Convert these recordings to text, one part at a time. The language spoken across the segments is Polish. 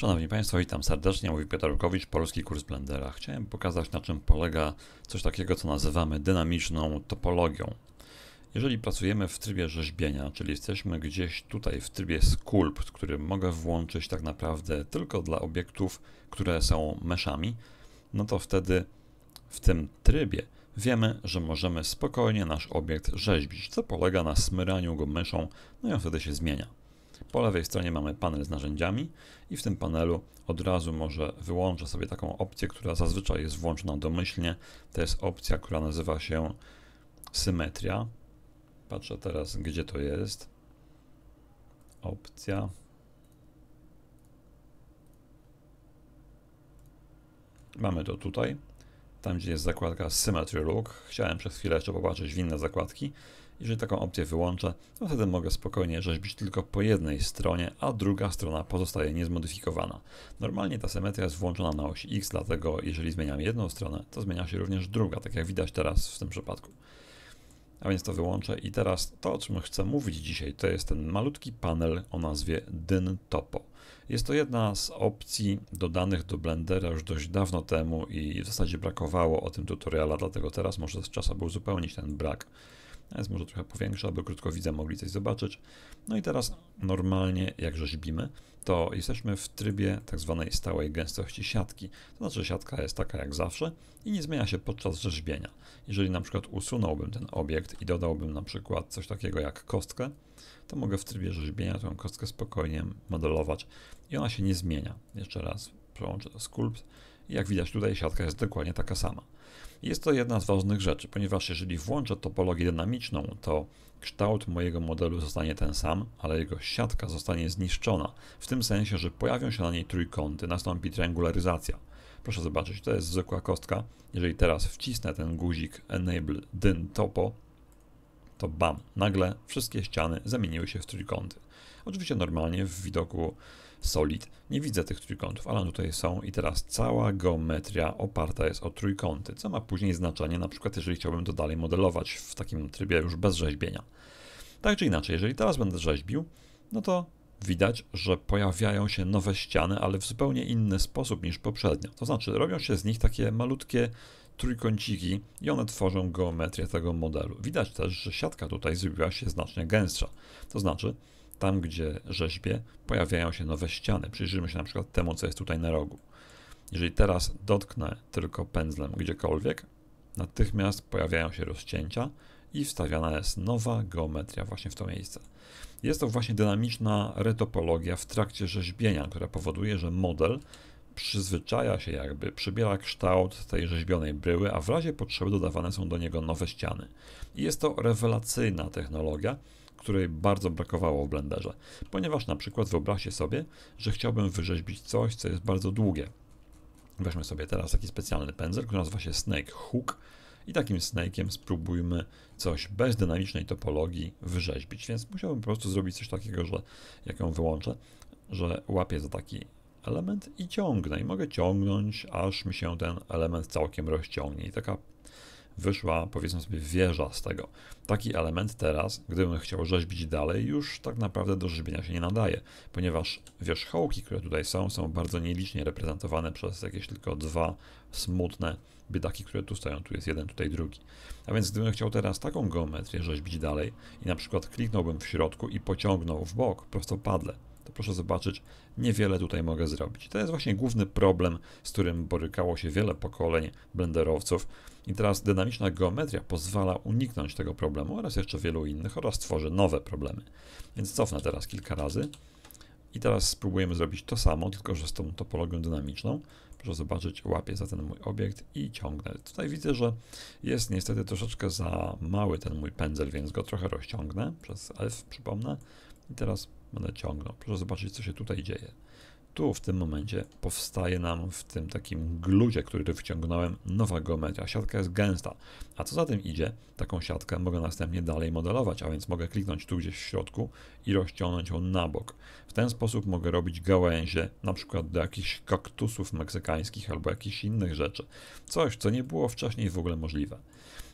Szanowni Państwo, witam serdecznie. Mówi Piotr Rukowicz, polski kurs Blendera. Chciałem pokazać, na czym polega coś takiego, co nazywamy dynamiczną topologią. Jeżeli pracujemy w trybie rzeźbienia, czyli jesteśmy gdzieś tutaj w trybie Sculpt, który mogę włączyć tak naprawdę tylko dla obiektów, które są meszami, no to wtedy w tym trybie wiemy, że możemy spokojnie nasz obiekt rzeźbić, co polega na smyraniu go myszą, no i on wtedy się zmienia. Po lewej stronie mamy panel z narzędziami i w tym panelu od razu może wyłączę sobie taką opcję, która zazwyczaj jest włączona domyślnie. To jest opcja, która nazywa się symetria. Patrzę teraz, gdzie to jest. Opcja. Mamy to tutaj, tam gdzie jest zakładka Symmetry Look. Chciałem przez chwilę jeszcze popatrzeć w inne zakładki. Jeżeli taką opcję wyłączę, to wtedy mogę spokojnie rzeźbić tylko po jednej stronie, a druga strona pozostaje niezmodyfikowana. Normalnie ta symetria jest włączona na osi X, dlatego jeżeli zmieniam jedną stronę, to zmienia się również druga, tak jak widać teraz w tym przypadku. A więc to wyłączę i teraz to, o czym chcę mówić dzisiaj, to jest ten malutki panel o nazwie Dyn Topo. Jest to jedna z opcji dodanych do Blendera już dość dawno temu i w zasadzie brakowało o tym tutoriala, dlatego teraz może z czas, aby uzupełnić ten brak jest może trochę powiększa, aby krótkowidze mogli coś zobaczyć. No i teraz normalnie, jak rzeźbimy, to jesteśmy w trybie tak zwanej stałej gęstości siatki. To znaczy, siatka jest taka jak zawsze i nie zmienia się podczas rzeźbienia. Jeżeli na przykład usunąłbym ten obiekt i dodałbym na przykład coś takiego jak kostkę, to mogę w trybie rzeźbienia tę kostkę spokojnie modelować i ona się nie zmienia. Jeszcze raz przełączę to Sculpt jak widać tutaj siatka jest dokładnie taka sama. Jest to jedna z ważnych rzeczy, ponieważ jeżeli włączę topologię dynamiczną, to kształt mojego modelu zostanie ten sam, ale jego siatka zostanie zniszczona, w tym sensie, że pojawią się na niej trójkąty, nastąpi triangularyzacja. Proszę zobaczyć, to jest zwykła kostka. Jeżeli teraz wcisnę ten guzik Enable Dyn Topo, to bam, nagle wszystkie ściany zamieniły się w trójkąty. Oczywiście normalnie w widoku solid. Nie widzę tych trójkątów, ale one tutaj są i teraz cała geometria oparta jest o trójkąty, co ma później znaczenie, na przykład jeżeli chciałbym to dalej modelować w takim trybie już bez rzeźbienia. Tak czy inaczej, jeżeli teraz będę rzeźbił, no to widać, że pojawiają się nowe ściany, ale w zupełnie inny sposób niż poprzednio. To znaczy, robią się z nich takie malutkie trójkąciki i one tworzą geometrię tego modelu. Widać też, że siatka tutaj zrobiła się znacznie gęstsza. To znaczy, tam gdzie rzeźbie, pojawiają się nowe ściany. Przyjrzyjmy się na przykład temu, co jest tutaj na rogu. Jeżeli teraz dotknę tylko pędzlem gdziekolwiek, natychmiast pojawiają się rozcięcia i wstawiana jest nowa geometria właśnie w to miejsce. Jest to właśnie dynamiczna retopologia w trakcie rzeźbienia, która powoduje, że model przyzwyczaja się jakby, przybiera kształt tej rzeźbionej bryły, a w razie potrzeby dodawane są do niego nowe ściany. I jest to rewelacyjna technologia, której bardzo brakowało w Blenderze, ponieważ na przykład wyobraźcie sobie, że chciałbym wyrzeźbić coś, co jest bardzo długie. Weźmy sobie teraz taki specjalny pędzel, który nazywa się Snake Hook i takim snake'iem spróbujmy coś bez dynamicznej topologii wyrzeźbić, więc musiałbym po prostu zrobić coś takiego, że jak ją wyłączę, że łapię za taki element i ciągnę. I mogę ciągnąć, aż mi się ten element całkiem rozciągnie. I taka wyszła, powiedzmy sobie, wieża z tego. Taki element teraz, gdybym chciał rzeźbić dalej, już tak naprawdę do rzeźbienia się nie nadaje, ponieważ wierzchołki, które tutaj są, są bardzo nielicznie reprezentowane przez jakieś tylko dwa smutne biedaki, które tu stoją. Tu jest jeden, tutaj drugi. A więc gdybym chciał teraz taką geometrię rzeźbić dalej i na przykład kliknąłbym w środku i pociągnął w bok prostopadle, to proszę zobaczyć, niewiele tutaj mogę zrobić. To jest właśnie główny problem, z którym borykało się wiele pokoleń blenderowców. I teraz dynamiczna geometria pozwala uniknąć tego problemu oraz jeszcze wielu innych oraz tworzy nowe problemy. Więc cofnę teraz kilka razy. I teraz spróbujemy zrobić to samo, tylko że z tą topologią dynamiczną. Proszę zobaczyć, łapię za ten mój obiekt i ciągnę. Tutaj widzę, że jest niestety troszeczkę za mały ten mój pędzel, więc go trochę rozciągnę przez F, przypomnę. I teraz będę ciągnął. Proszę zobaczyć, co się tutaj dzieje. Tu w tym momencie powstaje nam w tym takim gluzie, który wyciągnąłem, nowa geometria. Siatka jest gęsta. A co za tym idzie, taką siatkę mogę następnie dalej modelować, a więc mogę kliknąć tu gdzieś w środku i rozciągnąć ją na bok. W ten sposób mogę robić gałęzie, na przykład do jakichś kaktusów meksykańskich albo jakichś innych rzeczy. Coś, co nie było wcześniej w ogóle możliwe.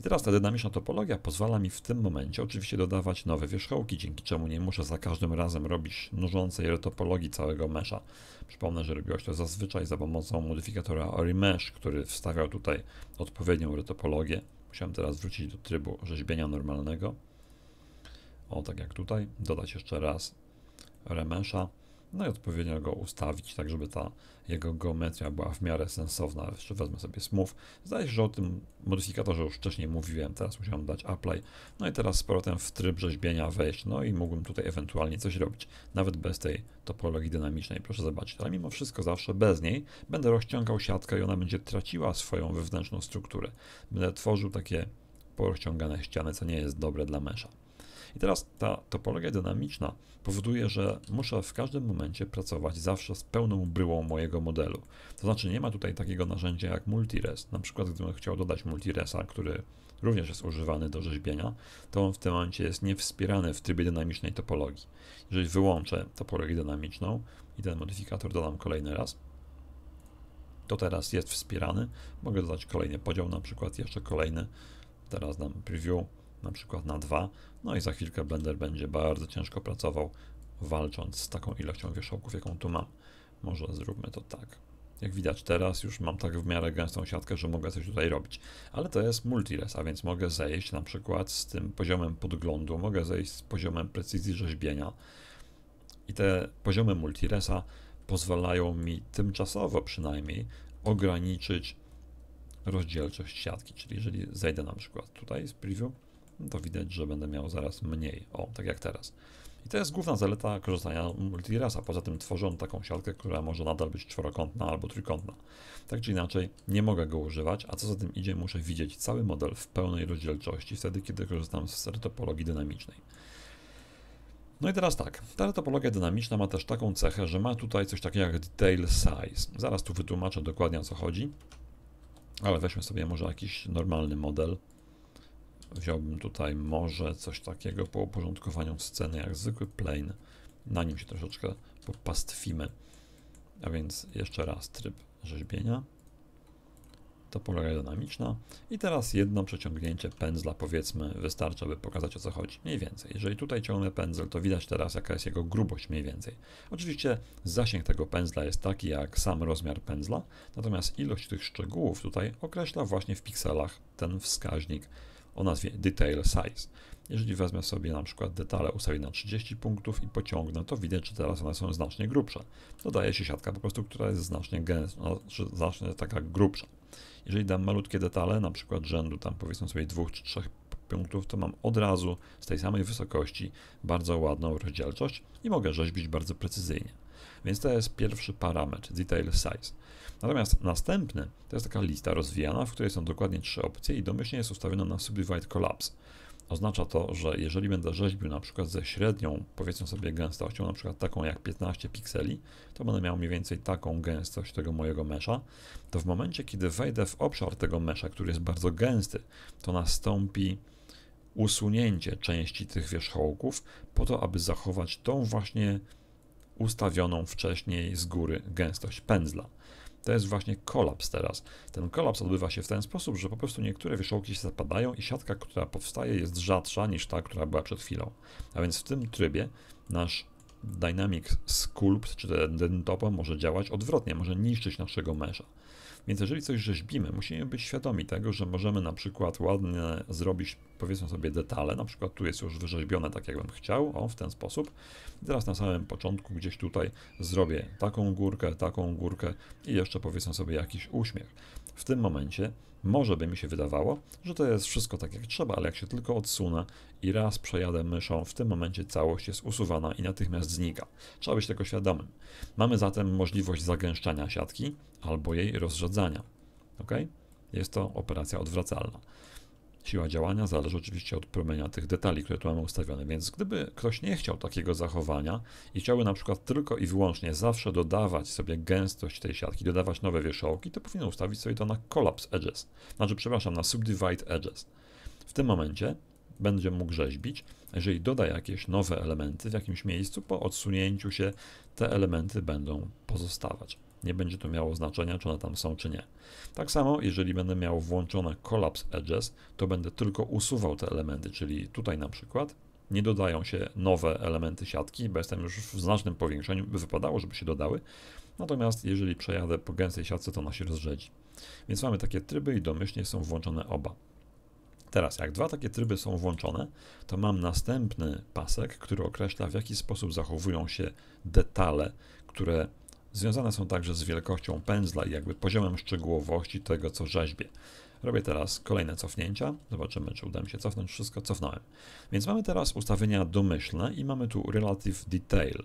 I teraz ta dynamiczna topologia pozwala mi w tym momencie oczywiście dodawać nowe wierzchołki, dzięki czemu nie muszę za każdym razem robić mnożącej retopologii całego mesza. Przypomnę, że robiłeś to zazwyczaj za pomocą modyfikatora remesh, który wstawiał tutaj odpowiednią retopologię. Musiałem teraz wrócić do trybu rzeźbienia normalnego. O, tak jak tutaj. Dodać jeszcze raz remesha no i odpowiednio go ustawić, tak żeby ta jego geometria była w miarę sensowna. Jeszcze wezmę sobie smooth. Zdaje się, że o tym modyfikatorze już wcześniej mówiłem, teraz musiałem dać apply. No i teraz z powrotem w tryb rzeźbienia wejść, no i mógłbym tutaj ewentualnie coś robić, nawet bez tej topologii dynamicznej, proszę zobaczyć. Ale mimo wszystko zawsze bez niej będę rozciągał siatkę i ona będzie traciła swoją wewnętrzną strukturę. Będę tworzył takie porozciągane ściany, co nie jest dobre dla mesza. I teraz ta topologia dynamiczna powoduje, że muszę w każdym momencie pracować zawsze z pełną bryłą mojego modelu. To znaczy nie ma tutaj takiego narzędzia jak multires. Na przykład gdybym chciał dodać multiresa, który również jest używany do rzeźbienia, to on w tym momencie jest niewspierany w trybie dynamicznej topologii. Jeżeli wyłączę topologię dynamiczną i ten modyfikator dodam kolejny raz, to teraz jest wspierany. Mogę dodać kolejny podział, na przykład jeszcze kolejny. Teraz dam preview na przykład na 2, no i za chwilkę Blender będzie bardzo ciężko pracował, walcząc z taką ilością wierzchołków, jaką tu mam. Może zróbmy to tak. Jak widać teraz już mam tak w miarę gęstą siatkę, że mogę coś tutaj robić. Ale to jest multires, a więc mogę zejść na przykład z tym poziomem podglądu, mogę zejść z poziomem precyzji rzeźbienia. I te poziomy multiresa pozwalają mi tymczasowo przynajmniej ograniczyć rozdzielczość siatki. Czyli jeżeli zejdę na przykład tutaj z preview, to widać, że będę miał zaraz mniej. O, tak jak teraz. I to jest główna zaleta korzystania multirasa. Poza tym tworzę on taką siatkę, która może nadal być czworokątna albo trójkątna. Tak czy inaczej, nie mogę go używać, a co za tym idzie, muszę widzieć cały model w pełnej rozdzielczości, wtedy kiedy korzystam z topologii dynamicznej. No i teraz tak, ta topologia dynamiczna ma też taką cechę, że ma tutaj coś takiego jak detail size. Zaraz tu wytłumaczę dokładnie o co chodzi, ale weźmy sobie może jakiś normalny model. Wziąłbym tutaj może coś takiego po uporządkowaniu sceny jak zwykły plane. Na nim się troszeczkę popastwimy. A więc jeszcze raz tryb rzeźbienia. Topologia dynamiczna. I teraz jedno przeciągnięcie pędzla, powiedzmy, wystarczy, aby pokazać o co chodzi. Mniej więcej. Jeżeli tutaj ciągnę pędzel, to widać teraz, jaka jest jego grubość mniej więcej. Oczywiście zasięg tego pędzla jest taki, jak sam rozmiar pędzla, natomiast ilość tych szczegółów tutaj określa właśnie w pikselach ten wskaźnik o nazwie Detail Size. Jeżeli wezmę sobie na przykład detale, ustawię na 30 punktów i pociągnę, to widać, że teraz one są znacznie grubsze. Dodaje się siatka po prostu, która jest znacznie gęstsza, znaczy znacznie taka grubsza. Jeżeli dam malutkie detale, na przykład rzędu tam powiedzmy sobie dwóch czy trzech punktów, to mam od razu z tej samej wysokości bardzo ładną rozdzielczość i mogę rzeźbić bardzo precyzyjnie. Więc to jest pierwszy parametr, detail size. Natomiast następny to jest taka lista rozwijana, w której są dokładnie trzy opcje i domyślnie jest ustawiona na Subdivide Collapse. Oznacza to, że jeżeli będę rzeźbił na przykład ze średnią, powiedzmy sobie gęstością, na przykład taką jak 15 pikseli, to będę miał mniej więcej taką gęstość tego mojego mesza, to w momencie, kiedy wejdę w obszar tego mesza, który jest bardzo gęsty, to nastąpi usunięcie części tych wierzchołków po to, aby zachować tą właśnie ustawioną wcześniej z góry gęstość pędzla. To jest właśnie kolaps teraz. Ten kolaps odbywa się w ten sposób, że po prostu niektóre wierzchołki się zapadają i siatka, która powstaje jest rzadsza niż ta, która była przed chwilą. A więc w tym trybie nasz Dynamic Sculpt, czy ten topo może działać odwrotnie, może niszczyć naszego mesza. Więc jeżeli coś rzeźbimy, musimy być świadomi tego, że możemy na przykład ładnie zrobić, powiedzmy sobie, detale. Na przykład tu jest już wyrzeźbione tak, jakbym chciał, o, w ten sposób. I teraz na samym początku gdzieś tutaj zrobię taką górkę, taką górkę i jeszcze powiedzmy sobie jakiś uśmiech. W tym momencie może by mi się wydawało, że to jest wszystko tak jak trzeba, ale jak się tylko odsunę i raz przejadę myszą, w tym momencie całość jest usuwana i natychmiast znika. Trzeba być tego świadomym. Mamy zatem możliwość zagęszczania siatki albo jej rozrzedzania. Ok? Jest to operacja odwracalna. Siła działania zależy oczywiście od promienia tych detali, które tu mamy ustawione, więc gdyby ktoś nie chciał takiego zachowania i chciałby na przykład tylko i wyłącznie zawsze dodawać sobie gęstość tej siatki, dodawać nowe wierzchołki, to powinien ustawić sobie to na collapse edges, znaczy przepraszam, na subdivide edges. W tym momencie będzie mógł rzeźbić. Jeżeli doda jakieś nowe elementy w jakimś miejscu, po odsunięciu się te elementy będą pozostawać. Nie będzie to miało znaczenia, czy one tam są, czy nie. Tak samo, jeżeli będę miał włączone Collapse Edges, to będę tylko usuwał te elementy, czyli tutaj na przykład nie dodają się nowe elementy siatki, bo jestem już w znacznym powiększeniu, by wypadało, żeby się dodały. Natomiast jeżeli przejadę po gęstej siatce, to ona się rozrzedzi. Więc mamy takie tryby i domyślnie są włączone oba. Teraz, jak dwa takie tryby są włączone, to mam następny pasek, który określa, w jaki sposób zachowują się detale, które związane są także z wielkością pędzla i jakby poziomem szczegółowości tego, co rzeźbię. Robię teraz kolejne cofnięcia. Zobaczymy, czy uda mi się cofnąć wszystko. Cofnąłem. Więc mamy teraz ustawienia domyślne i mamy tu Relative Detail.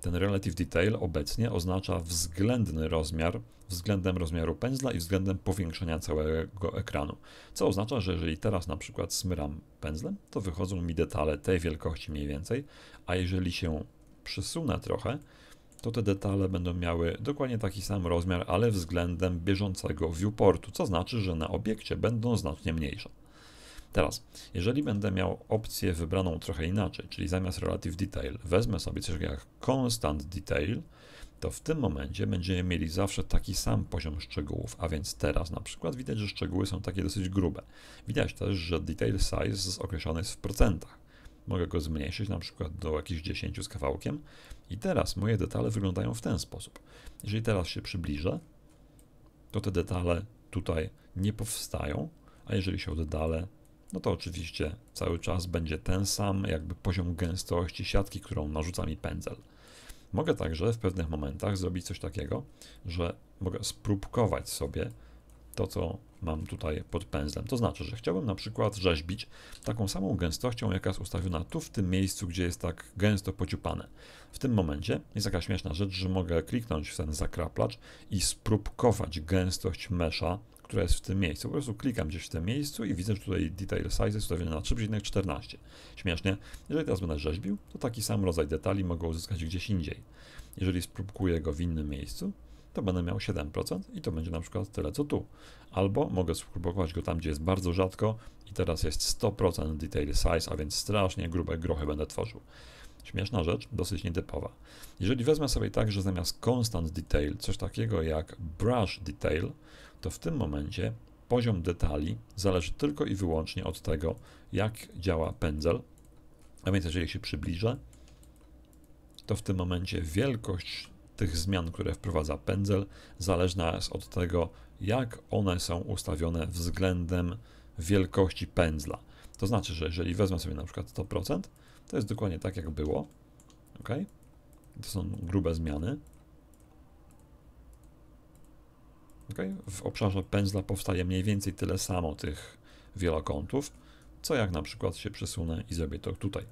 Ten Relative Detail obecnie oznacza względny rozmiar względem rozmiaru pędzla i względem powiększenia całego ekranu. Co oznacza, że jeżeli teraz na przykład smyram pędzlem, to wychodzą mi detale tej wielkości mniej więcej, a jeżeli się przysunę trochę, to te detale będą miały dokładnie taki sam rozmiar, ale względem bieżącego viewportu, co znaczy, że na obiekcie będą znacznie mniejsze. Teraz, jeżeli będę miał opcję wybraną trochę inaczej, czyli zamiast Relative Detail wezmę sobie coś jak Constant Detail, to w tym momencie będziemy mieli zawsze taki sam poziom szczegółów, a więc teraz na przykład widać, że szczegóły są takie dosyć grube. Widać też, że detail size określony jest w procentach. Mogę go zmniejszyć na przykład do jakichś 10 z kawałkiem i teraz moje detale wyglądają w ten sposób. Jeżeli teraz się przybliżę, to te detale tutaj nie powstają, a jeżeli się oddalę, no to oczywiście cały czas będzie ten sam jakby poziom gęstości siatki, którą narzuca mi pędzel. Mogę także w pewnych momentach zrobić coś takiego, że mogę spróbkować sobie to, co mam tutaj pod pędzlem. To znaczy, że chciałbym na przykład rzeźbić taką samą gęstością, jaka jest ustawiona tu w tym miejscu, gdzie jest tak gęsto pociupane. W tym momencie jest taka śmieszna rzecz, że mogę kliknąć w ten zakraplacz i spróbkować gęstość mesza, która jest w tym miejscu. Po prostu klikam gdzieś w tym miejscu i widzę, że tutaj detail size jest ustawiony na 3,14. Śmiesznie. Jeżeli teraz będę rzeźbił, to taki sam rodzaj detali mogę uzyskać gdzieś indziej. Jeżeli spróbuję go w innym miejscu, to będę miał 7% i to będzie na przykład tyle co tu. Albo mogę spróbować go tam, gdzie jest bardzo rzadko i teraz jest 100% detail size, a więc strasznie grube grochy będę tworzył. Śmieszna rzecz, dosyć nietypowa. Jeżeli wezmę sobie tak, że zamiast constant detail coś takiego jak brush detail, to w tym momencie poziom detali zależy tylko i wyłącznie od tego, jak działa pędzel. A więc jeżeli się przybliżę, to w tym momencie wielkość tych zmian, które wprowadza pędzel, zależna jest od tego, jak one są ustawione względem wielkości pędzla. To znaczy, że jeżeli wezmę sobie na przykład 100%, to jest dokładnie tak, jak było. ok? To są grube zmiany. Okay? W obszarze pędzla powstaje mniej więcej tyle samo tych wielokątów, co jak na przykład się przesunę i zrobię to tutaj.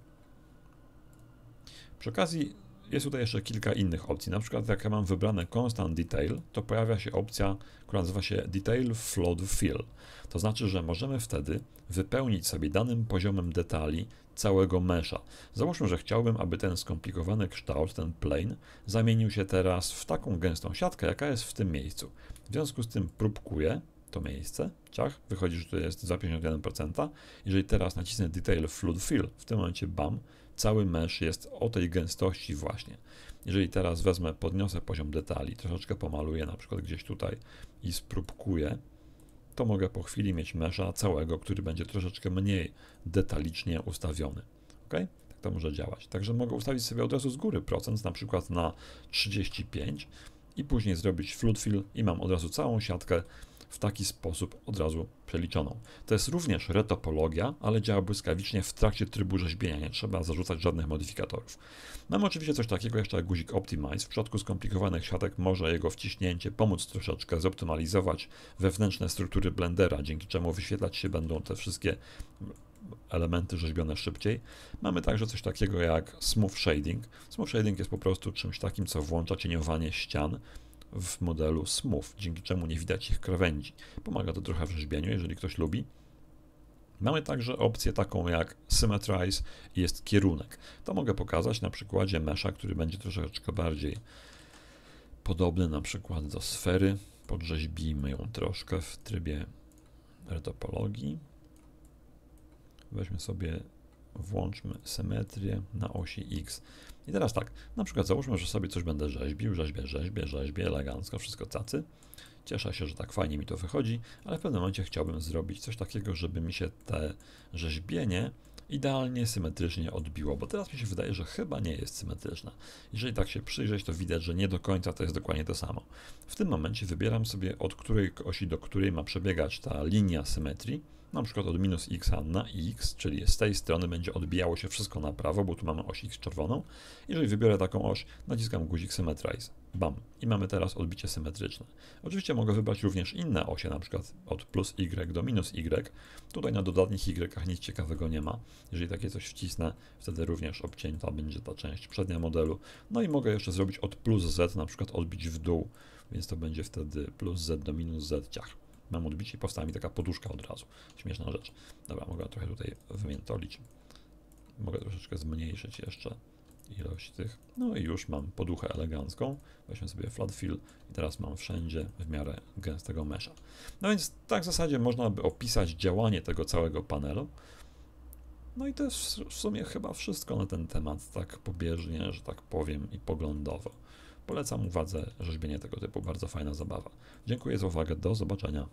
Przy okazji jest tutaj jeszcze kilka innych opcji. Na przykład jak ja mam wybrane Constant Detail, to pojawia się opcja, która nazywa się Detail Float Fill. To znaczy, że możemy wtedy wypełnić sobie danym poziomem detali całego mesza. Załóżmy, że chciałbym, aby ten skomplikowany kształt, ten plane, zamienił się teraz w taką gęstą siatkę, jaka jest w tym miejscu. W związku z tym próbkuję to miejsce, ciach, wychodzi, że to jest za 51%. Jeżeli teraz nacisnę Detail Flood Fill, w tym momencie bam, cały mesh jest o tej gęstości właśnie. Jeżeli teraz wezmę, podniosę poziom detali, troszeczkę pomaluję na przykład gdzieś tutaj i spróbkuję, to mogę po chwili mieć mesza całego, który będzie troszeczkę mniej detalicznie ustawiony. Ok? Tak to może działać. Także mogę ustawić sobie od razu z góry procent, na przykład na 35 i później zrobić flood fill i mam od razu całą siatkę w taki sposób od razu przeliczoną. To jest również retopologia, ale działa błyskawicznie w trakcie trybu rzeźbienia, nie trzeba zarzucać żadnych modyfikatorów. Mamy oczywiście coś takiego jeszcze jak guzik Optimize. W przypadku skomplikowanych siatek może jego wciśnięcie pomóc troszeczkę zoptymalizować wewnętrzne struktury Blendera, dzięki czemu wyświetlać się będą te wszystkie elementy rzeźbione szybciej. Mamy także coś takiego jak Smooth Shading. Smooth Shading jest po prostu czymś takim, co włącza cieniowanie ścian w modelu Smooth, dzięki czemu nie widać ich krawędzi. Pomaga to trochę w rzeźbieniu, jeżeli ktoś lubi. Mamy także opcję taką jak Symmetrize jest kierunek. To mogę pokazać na przykładzie mesza, który będzie troszeczkę bardziej podobny na przykład do sfery. Podrzeźbijmy ją troszkę w trybie retopologii. Weźmy sobie, włączmy symetrię na osi X. I teraz tak, na przykład załóżmy, że sobie coś będę rzeźbił, rzeźbię, rzeźbię, rzeźbię, elegancko, wszystko cacy. Cieszę się, że tak fajnie mi to wychodzi, ale w pewnym momencie chciałbym zrobić coś takiego, żeby mi się te rzeźbienie idealnie symetrycznie odbiło, bo teraz mi się wydaje, że chyba nie jest symetryczna. Jeżeli tak się przyjrzeć, to widać, że nie do końca to jest dokładnie to samo. W tym momencie wybieram sobie, od której osi do której ma przebiegać ta linia symetrii, na przykład od minus x na x, czyli z tej strony będzie odbijało się wszystko na prawo, bo tu mamy oś x czerwoną. Jeżeli wybiorę taką oś, naciskam guzik Symmetrize. Bam. I mamy teraz odbicie symetryczne. Oczywiście mogę wybrać również inne osie, na przykład od plus y do minus y. Tutaj na dodatnich y nic ciekawego nie ma. Jeżeli takie coś wcisnę, wtedy również obcięta będzie ta część przednia modelu. No i mogę jeszcze zrobić od plus z, na przykład odbić w dół, więc to będzie wtedy plus z do minus z ciach mam odbicie i powstała mi taka poduszka od razu. Śmieszna rzecz. Dobra, mogę trochę tutaj wymiętolić. Mogę troszeczkę zmniejszyć jeszcze ilość tych. No i już mam poduchę elegancką. Weźmy sobie flat fill i teraz mam wszędzie w miarę gęstego mesza. No więc tak w zasadzie można by opisać działanie tego całego panelu. No i to jest w sumie chyba wszystko na ten temat, tak pobieżnie, że tak powiem, i poglądowo. Polecam uwadze rzeźbienie tego typu, bardzo fajna zabawa. Dziękuję za uwagę, do zobaczenia.